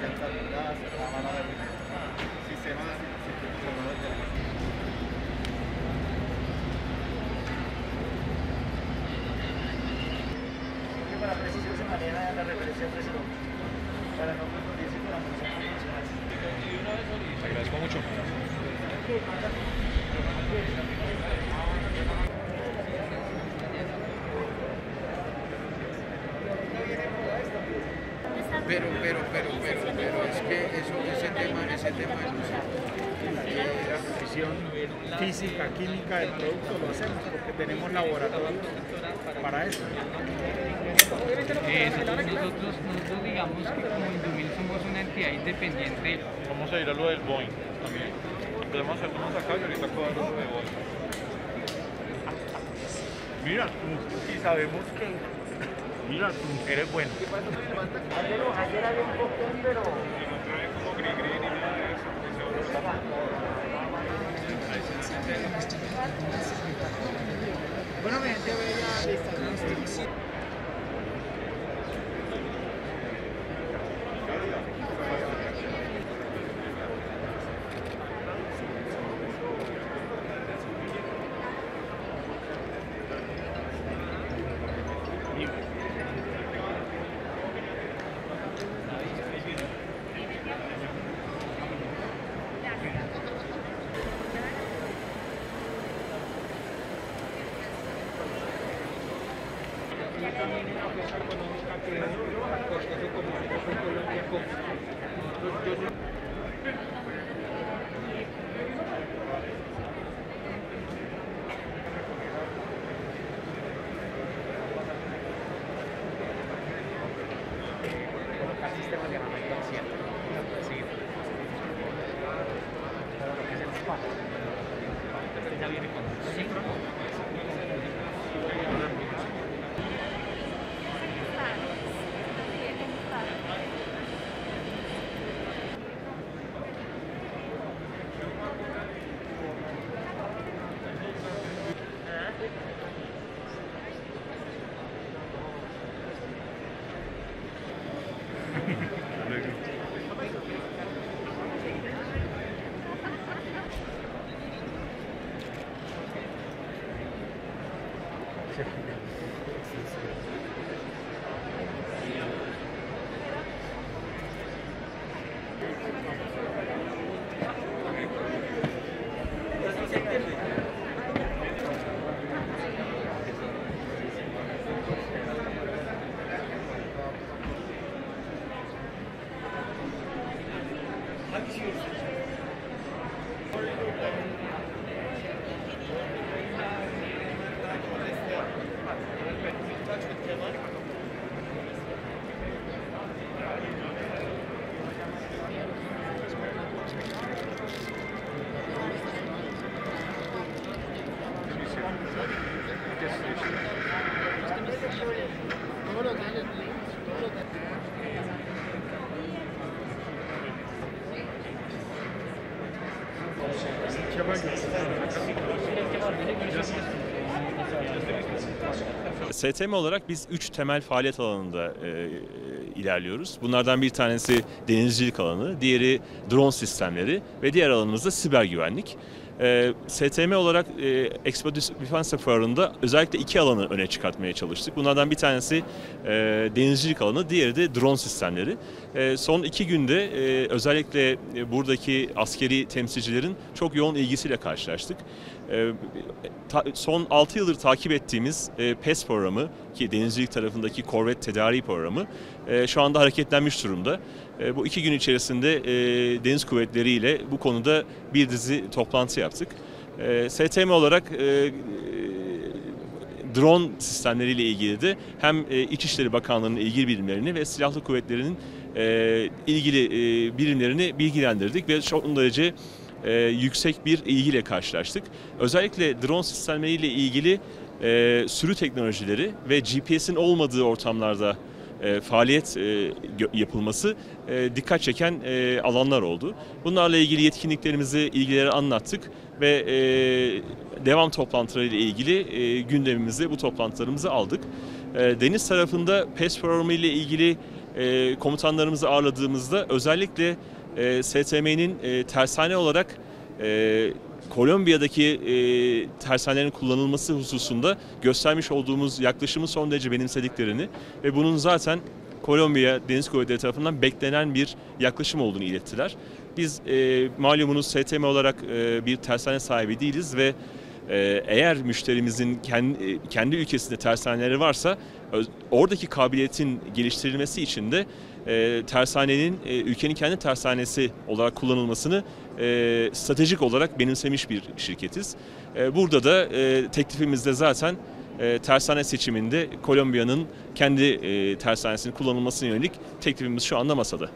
alcanzar la mala de Si se la referencia fresco para no confundirse con la función. Agradezco mucho. Tema, de la física, química del producto lo hacemos porque tenemos laboratorios para eso. Eh, nosotros, nosotros, nosotros digamos que como Indumil somos una entidad independiente. Vamos a ir a lo del Boeing también. A hacer unos acá y ahorita lo de Boeing. Mira tú, y sabemos que. Mira tú, eres bueno. Ayer, ayer había un cóctel, pero... como gris gris Buonamente, riqueza económica que es la exportación económica Colombia con sistemas de armamento ya viene con cinco. touch with Dylan. STM olarak biz üç temel faaliyet alanında e, ilerliyoruz. Bunlardan bir tanesi denizcilik alanı, diğeri drone sistemleri ve diğer alanımız da siber güvenlik. E, STM olarak e, Expo Defense Fuarı'nda özellikle iki alanı öne çıkartmaya çalıştık. Bunlardan bir tanesi e, denizcilik alanı, diğeri de drone sistemleri. E, son iki günde e, özellikle e, buradaki askeri temsilcilerin çok yoğun ilgisiyle karşılaştık. E, ta- son 6 yıldır takip ettiğimiz e, PES programı ki denizcilik tarafındaki korvet tedariği programı e, şu anda hareketlenmiş durumda. E, bu iki gün içerisinde e, deniz kuvvetleriyle bu konuda bir dizi toplantı yaptık. E, STM olarak drone sistemleriyle ilgili de hem İçişleri Bakanlığı'nın ilgili birimlerini ve Silahlı Kuvvetleri'nin ilgili birimlerini bilgilendirdik ve son derece yüksek bir ilgiyle karşılaştık. Özellikle drone sistemleriyle ilgili sürü teknolojileri ve GPS'in olmadığı ortamlarda e, faaliyet e, yapılması e, dikkat çeken e, alanlar oldu. Bunlarla ilgili yetkinliklerimizi ilgileri anlattık ve devam toplantılarıyla ilgili gündemimizi bu toplantılarımızı aldık. Deniz tarafında PES programı ile ilgili komutanlarımızı ağırladığımızda özellikle STM'nin tersane olarak Kolombiya'daki e, tersanelerin kullanılması hususunda göstermiş olduğumuz yaklaşımı son derece benimsediklerini ve bunun zaten Kolombiya Deniz Kuvvetleri tarafından beklenen bir yaklaşım olduğunu ilettiler. Biz e, malumunuz STM olarak e, bir tersane sahibi değiliz ve e, eğer müşterimizin kendi, kendi ülkesinde tersaneleri varsa oradaki kabiliyetin geliştirilmesi için de e, tersanenin e, ülkenin kendi tersanesi olarak kullanılmasını e, stratejik olarak benimsemiş bir şirketiz. E, burada da e, teklifimizde zaten e, tersane seçiminde Kolombiya'nın kendi e, tersanesinin kullanılmasına yönelik teklifimiz şu anda masada.